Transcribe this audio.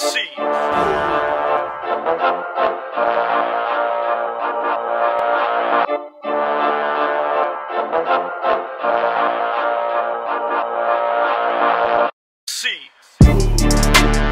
See. See.